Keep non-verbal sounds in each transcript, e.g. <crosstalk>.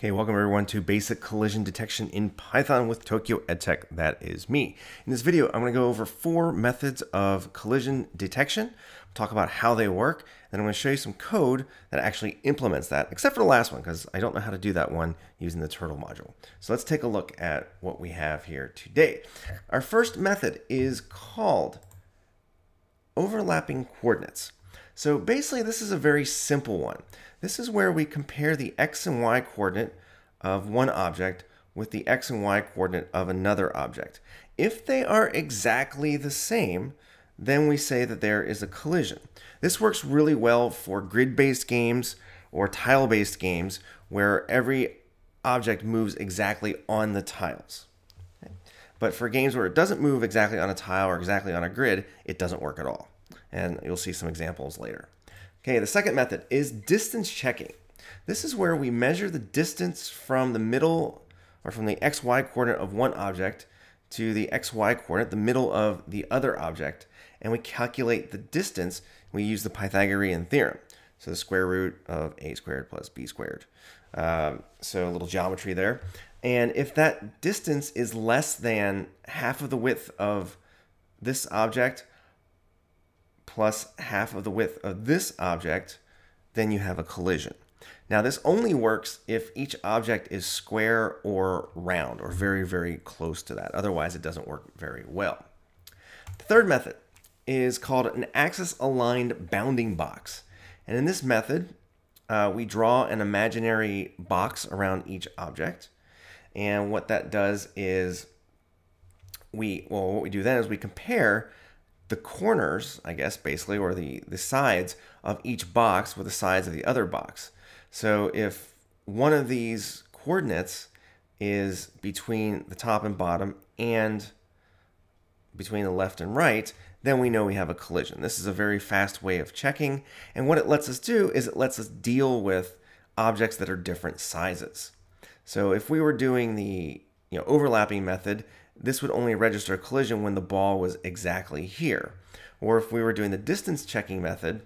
Okay, welcome everyone to Basic Collision Detection in Python with Tokyo EdTech. That is me. In this video, I'm going to go over four methods of collision detection, talk about how they work, and I'm going to show you some code that actually implements that, except for the last one, because I don't know how to do that one using the turtle module. So let's take a look at what we have here today. Our first method is called overlapping coordinates. So basically, this is a very simple one. This is where we compare the x and y coordinate of one object with the x and y coordinate of another object. If they are exactly the same, then we say that there is a collision. This works really well for grid-based games or tile-based games where every object moves exactly on the tiles. But for games where it doesn't move exactly on a tile or exactly on a grid, it doesn't work at all. And you'll see some examples later. Okay, the second method is distance checking. This is where we measure the distance from the middle or from the xy coordinate of one object to the xy coordinate, the middle of the other object, and we calculate the distance. We use the Pythagorean theorem. So the square root of a squared plus b squared. Um, so a little geometry there. And if that distance is less than half of the width of this object plus half of the width of this object, then you have a collision. Now this only works if each object is square or round or very, very close to that. Otherwise it doesn't work very well. The third method is called an axis aligned bounding box. And in this method, uh, we draw an imaginary box around each object. And what that does is we, well, what we do then is we compare the corners, I guess, basically, or the, the sides of each box with the sides of the other box. So if one of these coordinates is between the top and bottom and between the left and right, then we know we have a collision. This is a very fast way of checking. And what it lets us do is it lets us deal with objects that are different sizes. So if we were doing the you know, overlapping method, this would only register a collision when the ball was exactly here. Or if we were doing the distance checking method,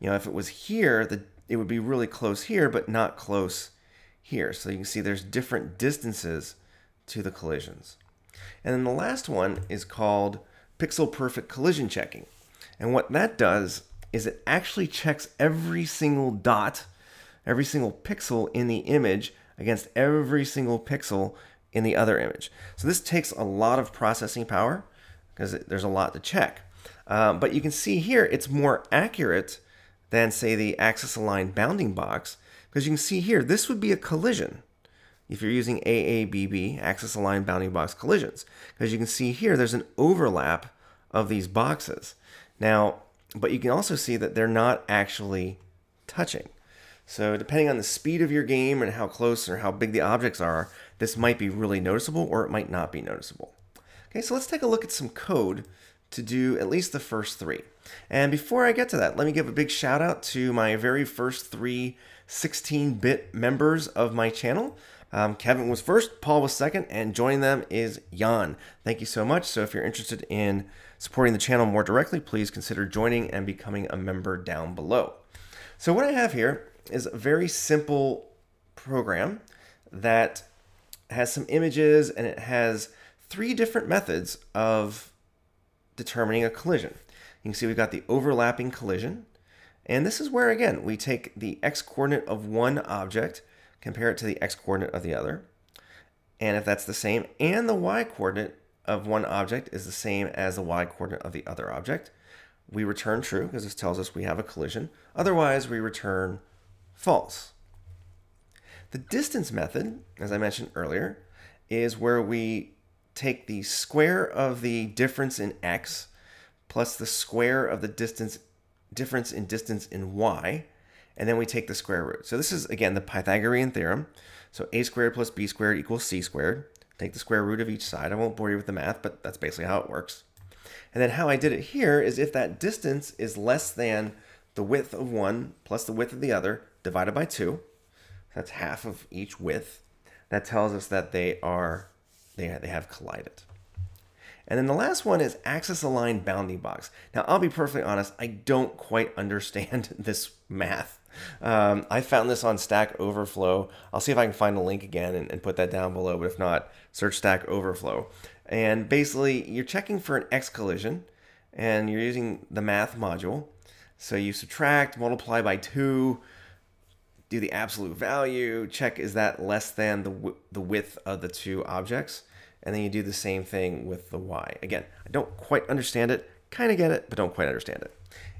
you know, if it was here, the, it would be really close here, but not close here. So you can see there's different distances to the collisions. And then the last one is called pixel perfect collision checking. And what that does is it actually checks every single dot, every single pixel in the image against every single pixel in the other image. So this takes a lot of processing power because there's a lot to check. Um, but you can see here it's more accurate than say the axis aligned bounding box because you can see here this would be a collision if you're using AABB, axis aligned bounding box collisions, because you can see here there's an overlap of these boxes. Now, but you can also see that they're not actually touching. So depending on the speed of your game and how close or how big the objects are, this might be really noticeable or it might not be noticeable. Okay, so let's take a look at some code to do at least the first three. And before I get to that, let me give a big shout out to my very first three 16-bit members of my channel. Um, Kevin was first, Paul was second, and joining them is Jan. Thank you so much. So if you're interested in supporting the channel more directly, please consider joining and becoming a member down below. So what I have here is a very simple program that has some images and it has three different methods of determining a collision. You can see we've got the overlapping collision. And this is where, again, we take the x-coordinate of one object, compare it to the x-coordinate of the other. And if that's the same, and the y-coordinate of one object is the same as the y-coordinate of the other object, we return true because this tells us we have a collision. Otherwise, we return false. The distance method, as I mentioned earlier, is where we take the square of the difference in x plus the square of the distance difference in distance in y, and then we take the square root. So this is, again, the Pythagorean theorem. So a squared plus b squared equals c squared. Take the square root of each side. I won't bore you with the math, but that's basically how it works. And then how I did it here is if that distance is less than the width of one plus the width of the other divided by 2, that's half of each width, that tells us that they are they, they have collided. And then the last one is axis aligned bounding box. Now, I'll be perfectly honest, I don't quite <laughs> understand this math. Um, I found this on Stack Overflow. I'll see if I can find a link again and, and put that down below. But if not, search Stack Overflow. And basically, you're checking for an X collision, and you're using the math module. So you subtract, multiply by 2, do the absolute value, check is that less than the, the width of the two objects, and then you do the same thing with the y. Again, I don't quite understand it, kind of get it, but don't quite understand it.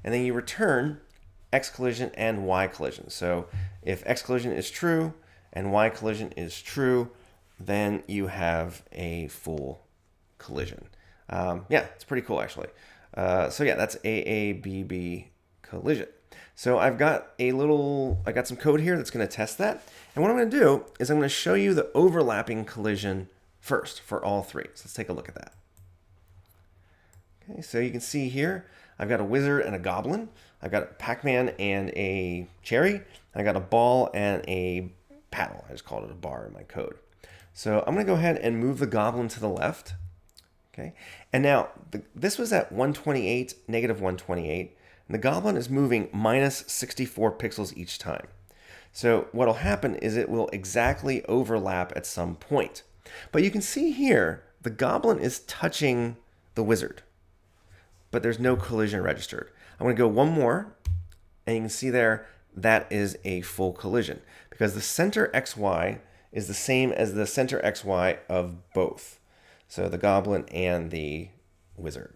And then you return x collision and y collision. So if x collision is true and y collision is true, then you have a full collision. Um, yeah, it's pretty cool actually. Uh, so yeah, that's AABB collision. So I've got a little, I got some code here that's going to test that. And what I'm going to do is I'm going to show you the overlapping collision first for all three. So let's take a look at that. Okay, so you can see here, I've got a wizard and a goblin. I've got a Pac-Man and a cherry. I got a ball and a paddle. I just called it a bar in my code. So I'm going to go ahead and move the goblin to the left. Okay, and now the, this was at 128, negative 128. And the goblin is moving minus 64 pixels each time. So what will happen is it will exactly overlap at some point. But you can see here, the goblin is touching the wizard, but there's no collision registered. I'm going to go one more, and you can see there that is a full collision because the center XY is the same as the center XY of both. So the goblin and the wizard.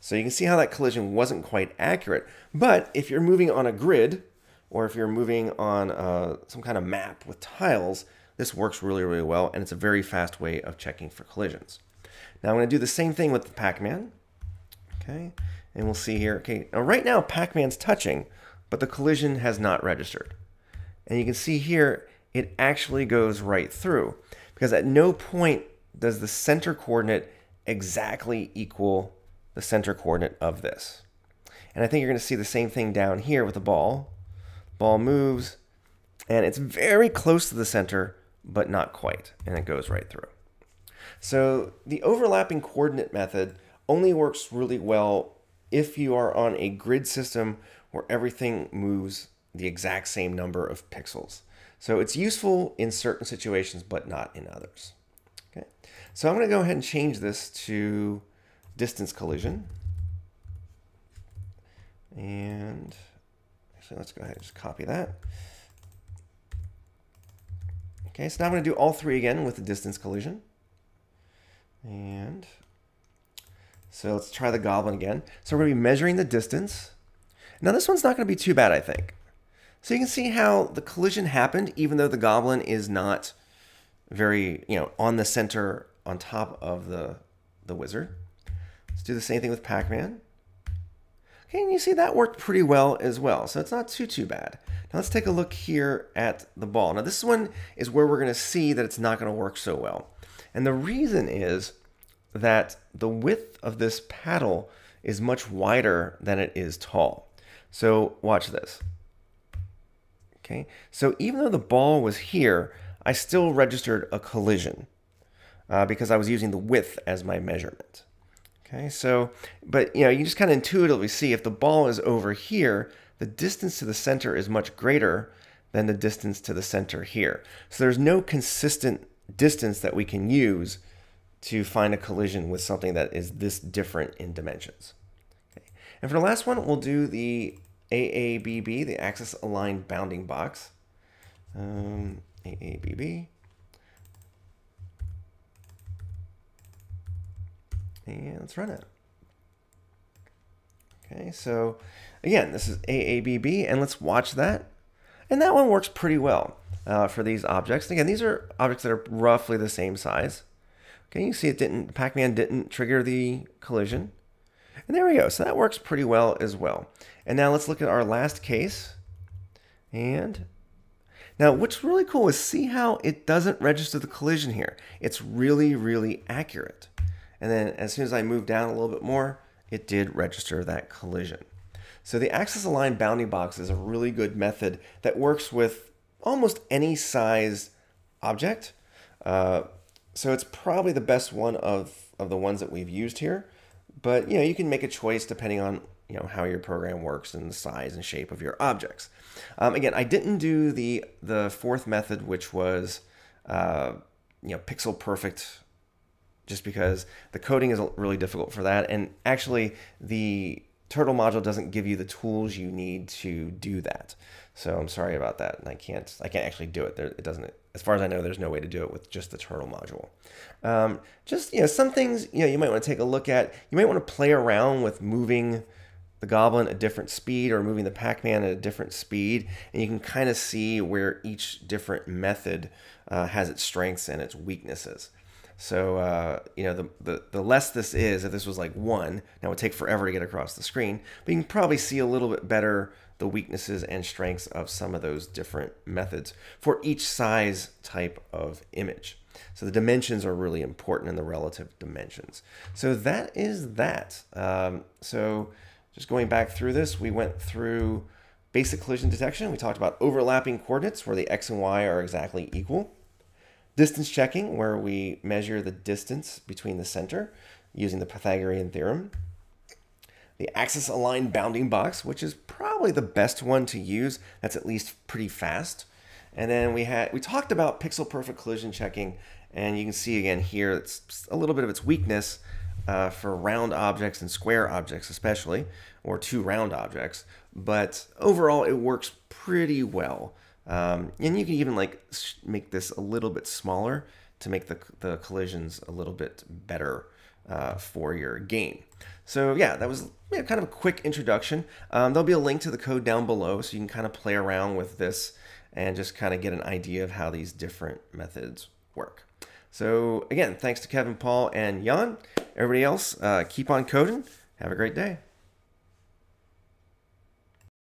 So you can see how that collision wasn't quite accurate. But if you're moving on a grid, or if you're moving on uh, some kind of map with tiles, this works really, really well, and it's a very fast way of checking for collisions. Now I'm going to do the same thing with the Pac-Man. Okay, and we'll see here. Okay, now right now Pac-Man's touching, but the collision has not registered. And you can see here, it actually goes right through, because at no point does the center coordinate exactly equal the center coordinate of this. And I think you're going to see the same thing down here with the ball. Ball moves, and it's very close to the center, but not quite, and it goes right through. So the overlapping coordinate method only works really well if you are on a grid system where everything moves the exact same number of pixels. So it's useful in certain situations, but not in others. Okay, so I'm going to go ahead and change this to distance collision. And actually, let's go ahead and just copy that. Okay, so now I'm going to do all three again with the distance collision. And so let's try the goblin again. So we're going to be measuring the distance. Now this one's not going to be too bad, I think. So you can see how the collision happened, even though the goblin is not very, you know, on the center on top of the, the wizard. Let's do the same thing with Pac-Man. Okay, and you see that worked pretty well as well, so it's not too, too bad. Now let's take a look here at the ball. Now this one is where we're going to see that it's not going to work so well. And the reason is that the width of this paddle is much wider than it is tall. So watch this. Okay, so even though the ball was here, I still registered a collision uh, because I was using the width as my measurement. Okay, so, but you know, you just kind of intuitively see if the ball is over here, the distance to the center is much greater than the distance to the center here. So there's no consistent distance that we can use to find a collision with something that is this different in dimensions. Okay. And for the last one, we'll do the AABB, the axis aligned bounding box. Um, AABB. And let's run it. Okay, so again, this is AABB, and let's watch that. And that one works pretty well uh, for these objects. Again, these are objects that are roughly the same size. Okay, you see it didn't, Pac-Man didn't trigger the collision. And there we go. So that works pretty well as well. And now let's look at our last case. And now what's really cool is see how it doesn't register the collision here. It's really, really accurate. And then as soon as I move down a little bit more, it did register that collision. So the axis aligned bounding box is a really good method that works with almost any size object. Uh, so it's probably the best one of, of the ones that we've used here. But you know, you can make a choice depending on you know how your program works and the size and shape of your objects. Um, again, I didn't do the the fourth method, which was uh, you know pixel perfect, just because the coding is really difficult for that, and actually the Turtle module doesn't give you the tools you need to do that. So I'm sorry about that. And I can't I can't actually do it. There, it doesn't as far as I know, there's no way to do it with just the turtle module. Um, just you know, some things you know you might want to take a look at. You might want to play around with moving the goblin at a different speed or moving the Pac-Man at a different speed, and you can kind of see where each different method uh, has its strengths and its weaknesses. So uh, you know, the, the the less this is, if this was like one, now it would take forever to get across the screen, but you can probably see a little bit better the weaknesses and strengths of some of those different methods for each size type of image. So the dimensions are really important in the relative dimensions. So that is that. Um, so just going back through this, we went through basic collision detection. We talked about overlapping coordinates where the x and y are exactly equal. Distance checking, where we measure the distance between the center using the Pythagorean theorem. The axis aligned bounding box, which is probably the best one to use. That's at least pretty fast. And then we had we talked about pixel perfect collision checking, and you can see again here it's a little bit of its weakness uh, for round objects and square objects, especially, or two round objects. But overall, it works pretty well. Um, and you can even like make this a little bit smaller to make the, the collisions a little bit better uh, for your game. So yeah, that was yeah, kind of a quick introduction. Um, there'll be a link to the code down below so you can kind of play around with this and just kind of get an idea of how these different methods work. So again, thanks to Kevin, Paul, and Jan. Everybody else, uh, keep on coding. Have a great day.